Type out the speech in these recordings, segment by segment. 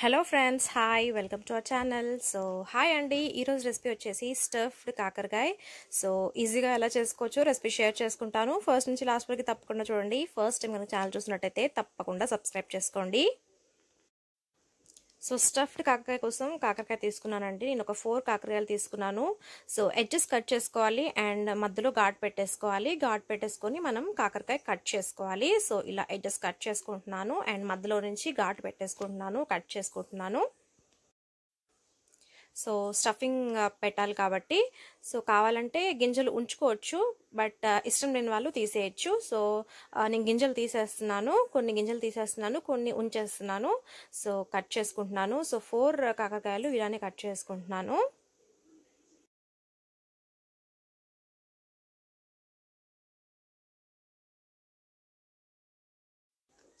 Hello friends hi welcome to our channel so hi అండి ఈరోజు recipe వచ్చేసి stuffed కాకరకాయ. సో ఈజీగా ఎలా చేసుకోవచ్చు రెసిపీ షేర్ చేసుకుంటాను. ఫస్ట్ నుంచి లాస్ట్ వరకు తప్పకుండా చూడండి. ఫస్ట్ టైం కనుక ఛానల్ చూసినట్టయితే తప్పకుండా సబ్స్క్రైబ్ చేసుకోండి. సో స్టఫ్డ్ కాకరకాయ కోసం కాకరకాయ తీసుకున్నానండి. నేను ఒక ఫోర్ కాకరకాయలు తీసుకున్నాను. సో ఎడ్జెస్ కట్ చేసుకోవాలి అండ్ మధ్యలో ఘాట్ పెట్టేసుకోవాలి. ఘాట్ పెట్టేసుకొని మనం కాకరకాయ కట్ చేసుకోవాలి. సో ఇలా ఎడ్జెస్ కట్ చేసుకుంటున్నాను అండ్ మధ్యలో నుంచి ఘాట్ పెట్టేసుకుంటున్నాను కట్ చేసుకుంటున్నాను. సో స్టఫింగ్ uh, పెట్టాలి కాబట్టి. సో కావాలంటే గింజలు ఉంచుకోవచ్చు. బట్ uh, ఇష్టం లేని వాళ్ళు తీసేయచ్చు. సో uh, నేను గింజలు తీసేస్తున్నాను. కొన్ని గింజలు తీసేస్తున్నాను. కొన్ని ఉంచేస్తున్నాను. సో కట్ చేసుకుంటున్నాను. సో ఫోర్ కాకరకాయలు ఇలానే కట్ చేసుకుంటున్నాను.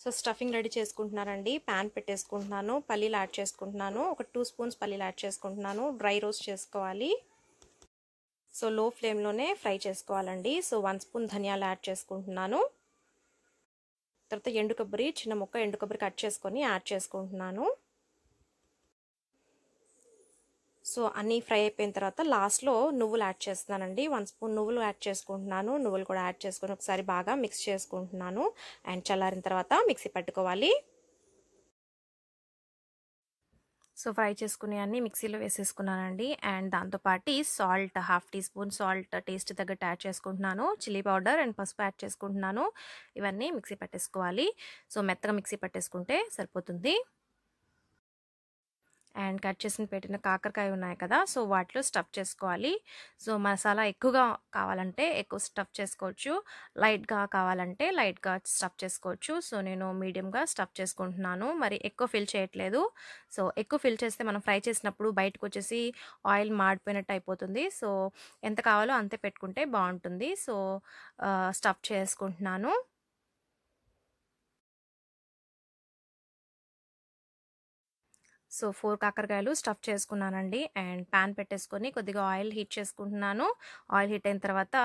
సో స్టఫింగ్ రెడీ చేసుకుంటున్నారండి ప్యాన్ పెట్టేసుకుంటున్నాను. పల్లీలు యాడ్ చేసుకుంటున్నాను. ఒక టూ స్పూన్స్ పల్లీలు యాడ్ చేసుకుంటున్నాను. డ్రై రోస్ట్ చేసుకోవాలి. సో లో ఫ్లేమ్లోనే ఫ్రై చేసుకోవాలండి. సో వన్ స్పూన్ ధనియాలు యాడ్ చేసుకుంటున్నాను. తర్వాత ఎండు కొబ్బరి చిన్న ముక్క ఎండు కొబ్బరి కట్ చేసుకొని యాడ్ చేసుకుంటున్నాను. సో అన్నీ ఫ్రై అయిపోయిన తర్వాత లాస్ట్లో నువ్వులు యాడ్ చేస్తున్నానండి. వన్ స్పూన్ నువ్వులు యాడ్ చేసుకుంటున్నాను. నువ్వులు కూడా యాడ్ చేసుకుని ఒకసారి బాగా మిక్స్ చేసుకుంటున్నాను. అండ్ చల్లారిన తర్వాత మిక్సీ పట్టుకోవాలి. సో ఫ్రై చేసుకునే అన్నీ మిక్సీలో వేసేసుకున్నానండి. అండ్ దాంతోపాటు salt half teaspoon salt taste తగ్గట్టు యాడ్ చేసుకుంటున్నాను. చిల్లీ పౌడర్ అండ్ పసుపు యాడ్ చేసుకుంటున్నాను. ఇవన్నీ మిక్సీ పట్టేసుకోవాలి. సో మెత్తగా మిక్సీ పట్టేసుకుంటే సరిపోతుంది. అండ్ కట్ చేసిన పెట్టిన కాకరకాయ ఉన్నాయి కదా సో వాటిలో స్టఫ్ చేసుకోవాలి. సో మసాలా ఎక్కువగా కావాలంటే ఎక్కువ స్టఫ్ చేసుకోవచ్చు. లైట్గా కావాలంటే లైట్గా స్టఫ్ చేసుకోవచ్చు. సో నేను మీడియంగా స్టఫ్ చేసుకుంటున్నాను. మరి ఎక్కువ ఫిల్ చేయట్లేదు. సో ఎక్కువ ఫిల్ చేస్తే మనం ఫ్రై చేసినప్పుడు బయటకు వచ్చేసి ఆయిల్ మాడిపోయినట్టు అయిపోతుంది. సో ఎంత కావాలో అంతే పెట్టుకుంటే బాగుంటుంది. సో స్టఫ్ చేసుకుంటున్నాను. సో ఫోర్ కాకరకాయలు స్టఫ్ చేసుకున్నానండి. అండ్ ప్యాన్ పెట్టేసుకొని కొద్దిగా ఆయిల్ హీట్ చేసుకుంటున్నాను. ఆయిల్ హీట్ అయిన తర్వాత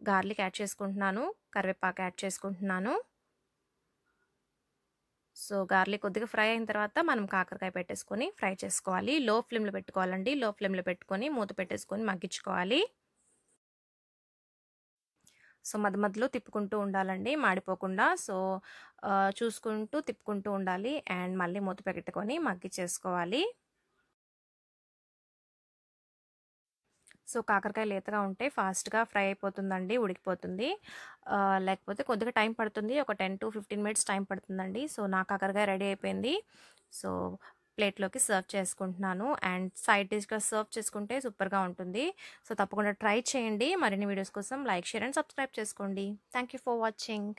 గార్లిక్ యాడ్ చేసుకుంటున్నాను. కరివేపాకు యాడ్ చేసుకుంటున్నాను. సో గార్లిక్ కొద్దిగా ఫ్రై అయిన తర్వాత మనం కాకరకాయ పెట్టేసుకొని ఫ్రై చేసుకోవాలి. లో ఫ్లేమ్లో పెట్టుకోవాలండి. లో ఫ్లేమ్లో పెట్టుకొని మూత పెట్టేసుకొని మగ్గించుకోవాలి. సో మధ్య మధ్యలో తిప్పుకుంటూ ఉండాలండి మాడిపోకుండా. సో చూసుకుంటూ తిప్పుకుంటూ ఉండాలి అండ్ మళ్ళీ మూత పెట్టుకొని మగ్గి చేసుకోవాలి. సో కాకరకాయ లేతగా ఉంటే ఫాస్ట్గా ఫ్రై అయిపోతుందండి ఉడికిపోతుంది. లేకపోతే కొద్దిగా టైం పడుతుంది ఒక ten to fifteen minutes time పడుతుందండి. సో నా కాకరకాయ రెడీ అయిపోయింది. సో ప్లేట్లోకి సర్వ్ చేసుకుంటున్నాను. అండ్ సైడ్ డిష్గా సర్వ్ చేసుకుంటే సూపర్గా ఉంటుంది. సో తప్పకుండా ట్రై చేయండి. మరిన్ని వీడియోస్ కోసం లైక్ షేర్ అండ్ సబ్స్క్రైబ్ చేసుకోండి. Thank for watching.